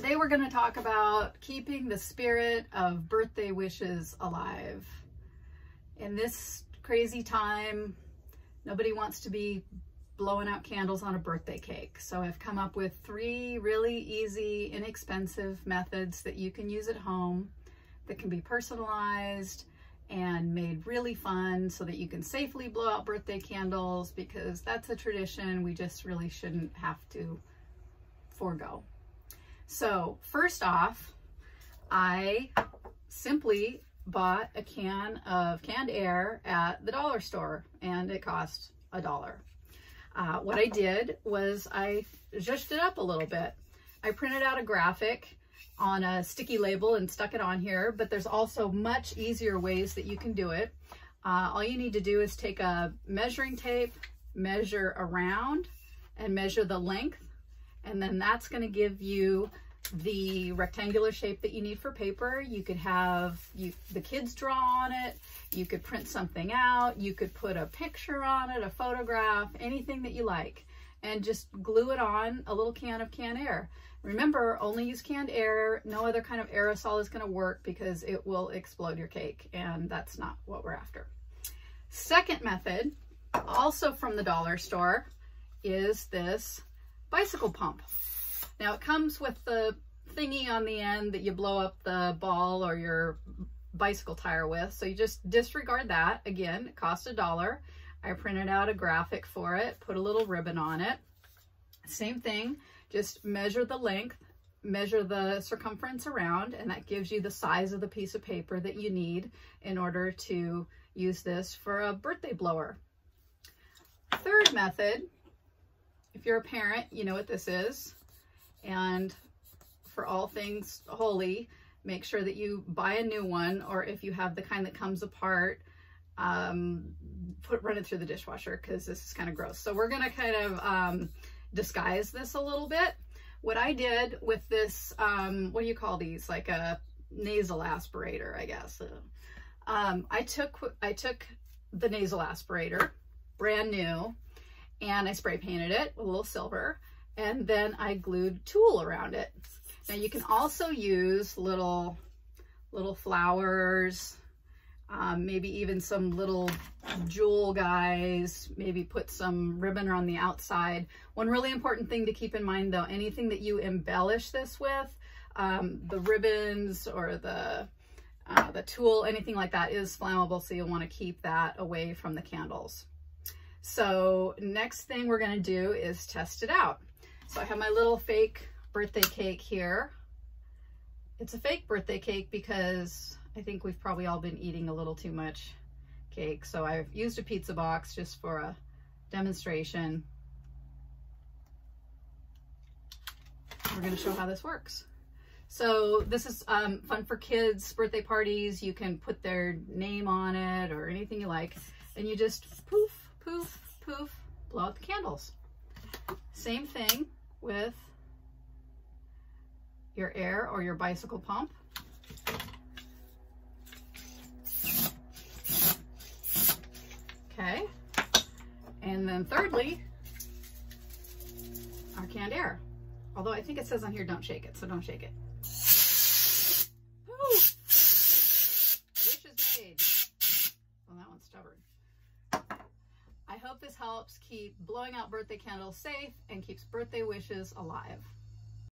Today we're going to talk about keeping the spirit of birthday wishes alive. In this crazy time, nobody wants to be blowing out candles on a birthday cake. So I've come up with three really easy, inexpensive methods that you can use at home that can be personalized and made really fun so that you can safely blow out birthday candles because that's a tradition we just really shouldn't have to forego. So first off, I simply bought a can of canned air at the dollar store and it cost a dollar. Uh, what I did was I zhuzhed it up a little bit. I printed out a graphic on a sticky label and stuck it on here, but there's also much easier ways that you can do it. Uh, all you need to do is take a measuring tape, measure around and measure the length and then that's going to give you the rectangular shape that you need for paper. You could have you, the kids draw on it. You could print something out. You could put a picture on it, a photograph, anything that you like, and just glue it on a little can of canned air. Remember, only use canned air. No other kind of aerosol is going to work because it will explode your cake, and that's not what we're after. Second method, also from the dollar store, is this bicycle pump. Now it comes with the thingy on the end that you blow up the ball or your bicycle tire with. So you just disregard that. Again, it cost a dollar. I printed out a graphic for it, put a little ribbon on it. Same thing, just measure the length, measure the circumference around, and that gives you the size of the piece of paper that you need in order to use this for a birthday blower. Third method if you're a parent, you know what this is. And for all things holy, make sure that you buy a new one, or if you have the kind that comes apart, um, put run it through the dishwasher because this is kind of gross. So we're gonna kind of um, disguise this a little bit. What I did with this, um, what do you call these? Like a nasal aspirator, I guess. Um, I took I took the nasal aspirator, brand new, and I spray painted it with a little silver and then I glued tulle around it. Now you can also use little, little flowers, um, maybe even some little jewel guys, maybe put some ribbon on the outside. One really important thing to keep in mind though, anything that you embellish this with, um, the ribbons or the, uh, the tulle, anything like that is flammable, so you'll want to keep that away from the candles. So next thing we're gonna do is test it out. So I have my little fake birthday cake here. It's a fake birthday cake because I think we've probably all been eating a little too much cake. So I've used a pizza box just for a demonstration. We're gonna show how this works. So this is um, fun for kids, birthday parties. You can put their name on it or anything you like. And you just poof, poof, poof, blow out the candles. Same thing with your air or your bicycle pump. Okay. And then thirdly, our canned air. Although I think it says on here, don't shake it, so don't shake it. Hope this helps keep blowing out birthday candles safe and keeps birthday wishes alive.